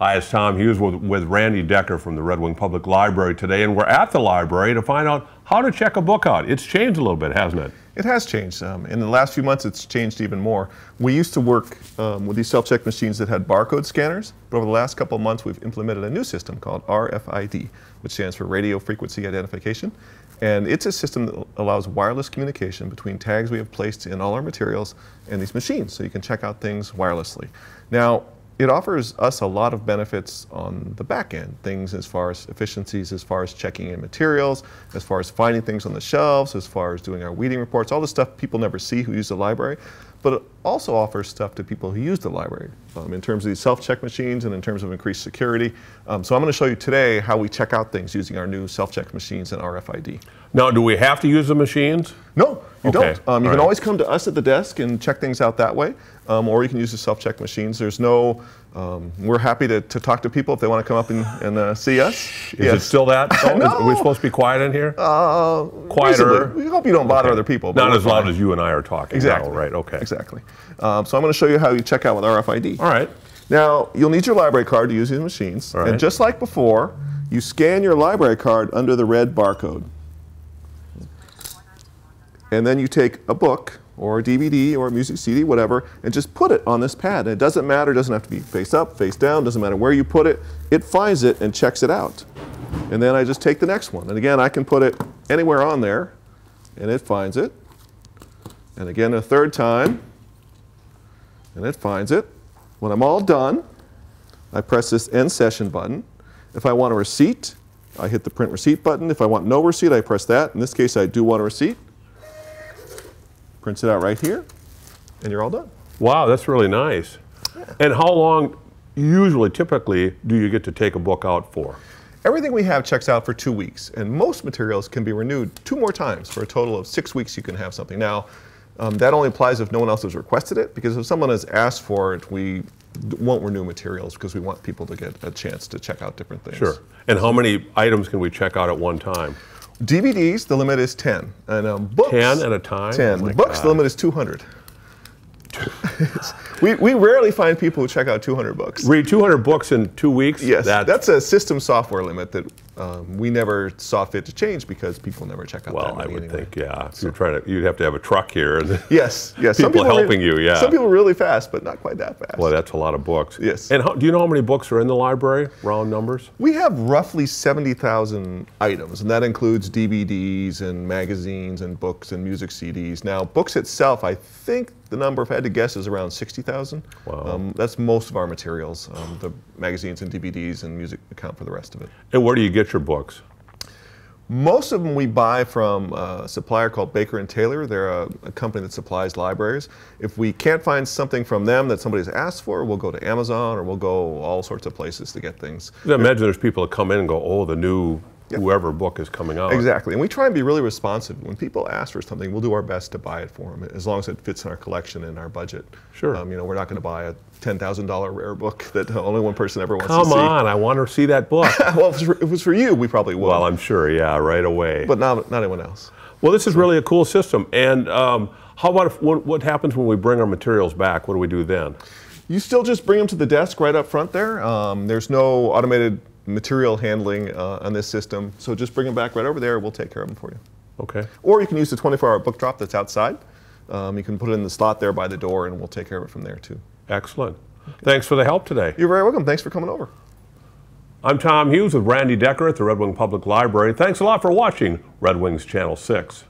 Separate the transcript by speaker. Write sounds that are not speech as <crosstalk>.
Speaker 1: Hi, it's Tom Hughes with, with Randy Decker from the Red Wing Public Library today, and we're at the library to find out how to check a book out. It's changed a little bit, hasn't it?
Speaker 2: It has changed. Um, in the last few months, it's changed even more. We used to work um, with these self-check machines that had barcode scanners, but over the last couple of months, we've implemented a new system called RFID, which stands for Radio Frequency Identification. And it's a system that allows wireless communication between tags we have placed in all our materials and these machines, so you can check out things wirelessly. Now, it offers us a lot of benefits on the back end, things as far as efficiencies, as far as checking in materials, as far as finding things on the shelves, as far as doing our weeding reports, all the stuff people never see who use the library. But it also offers stuff to people who use the library um, in terms of these self-check machines and in terms of increased security. Um, so I'm going to show you today how we check out things using our new self-check machines and RFID.
Speaker 1: Now, do we have to use the machines?
Speaker 2: No, you
Speaker 1: Okay.
Speaker 2: don't. Um, you
Speaker 1: All
Speaker 2: can
Speaker 1: right.
Speaker 2: always come to us at the desk and check things out that way, um, or you can use the self-check machines. There's no, um, we're happy to, to talk to people if they want to come up and, and uh, see us.
Speaker 1: Is it still that? <laughs> Oh, is-
Speaker 2: No.
Speaker 1: Are we supposed to be quiet in here?
Speaker 2: uh,
Speaker 1: Quieter?
Speaker 2: reasonably. We hope you don't bother other people. but
Speaker 1: Not as loud as you and I are talking.
Speaker 2: Exactly.
Speaker 1: now, right? Okay.
Speaker 2: Exactly. Um, so I'm going to show you how you check out with RFID.
Speaker 1: All right.
Speaker 2: Now, you'll need your library card to use these machines.
Speaker 1: All right.
Speaker 2: And just like before, you scan your library card under the red barcode. And then you take a book or a DVD or a music CD, whatever, and just put it on this pad. And it doesn't matter, it doesn't have to be face up, face down, doesn't matter where you put it. It finds it and checks it out. And then I just take the next one. And again, I can put it anywhere on there, and it finds it. And again, a third time, and it finds it. When I'm all done, I press this end session button. If I want a receipt, I hit the print receipt button. If I want no receipt, I press that. In this case, I do want a receipt. Prints it out right here, and you're all done.
Speaker 1: Wow, that's really nice. And how long, usually, typically, do you get to take a book out for?
Speaker 2: Everything we have checks out for two weeks, and most materials can be renewed two more times for a total of six weeks you can have something. Now, um, that only applies if no one else has requested it, because if someone has asked for it, we won't renew materials because we want people to get a chance to check out different things.
Speaker 1: Sure. And how many items can we check out at one time?
Speaker 2: DVDs, the limit is 10. And um, books.
Speaker 1: 10 at a time?
Speaker 2: 10.
Speaker 1: Oh
Speaker 2: books,
Speaker 1: God.
Speaker 2: the limit is 200. <laughs> we, we rarely find people who check out 200 books.
Speaker 1: Read 200 books in two weeks?
Speaker 2: Yes,
Speaker 1: That's,
Speaker 2: that's a system software limit that um, we never saw fit to change because people never check out that
Speaker 1: well, I would
Speaker 2: anyway.
Speaker 1: think, yeah. If you're trying to, you'd have to have a truck here. And <laughs>
Speaker 2: Yes, yes. some
Speaker 1: People
Speaker 2: are
Speaker 1: helping you, yeah.
Speaker 2: Some people really fast, but not quite that fast.
Speaker 1: Well, that's a lot of books.
Speaker 2: Yes.
Speaker 1: And how, do you know how many books are in the library? Round numbers?
Speaker 2: We have roughly 70,000 items, and that includes DVDs and magazines and books and music CDs. Now, books itself, I think the number, if I had to guess, is around 60,000.
Speaker 1: Wow.
Speaker 2: Um, that's most of our materials. Um, the magazines and DVDs and music account for the rest of it.
Speaker 1: And where do you get your books?
Speaker 2: Most of them we buy from a supplier called Baker and Taylor. They're a, a company that supplies libraries. If we can't find something from them that somebody's asked for, we'll go to Amazon or we'll go all sorts of places to get things.
Speaker 1: I imagine there's people that come in and go, oh, the new whoever book is coming out.
Speaker 2: Exactly, and we try and be really responsive. When people ask for something, we'll do our best to buy it for them, as long as it fits in our collection and our budget.
Speaker 1: Sure.
Speaker 2: Um, you know, we're not going to buy a ten thousand dollar rare book <laughs> that only one person ever wants
Speaker 1: Come
Speaker 2: to see.
Speaker 1: on, I want to see that book. <laughs>
Speaker 2: well, if it, was for, if it was for you, we probably would.
Speaker 1: well, I'm sure, yeah, right away.
Speaker 2: but not not anyone else.
Speaker 1: Well, this is really a cool system. And um, how about if, what, what happens when we bring our materials back? What do we do then?
Speaker 2: You still just bring them to the desk right up front there. Um, there's no automated material handling uh, on this system, so just bring them back right over there. We'll take care of them for you.
Speaker 1: Okay.
Speaker 2: Or you can use the 24-hour book drop that's outside. Um, you can put it in the slot there by the door, and we'll take care of it from there too.
Speaker 1: Excellent. Thanks for the help today.
Speaker 2: You're very welcome. Thanks for coming over.
Speaker 1: I'm Tom Hughes with Randy Decker at the Red Wing Public Library. Thanks a lot for watching Red Wings Channel 6.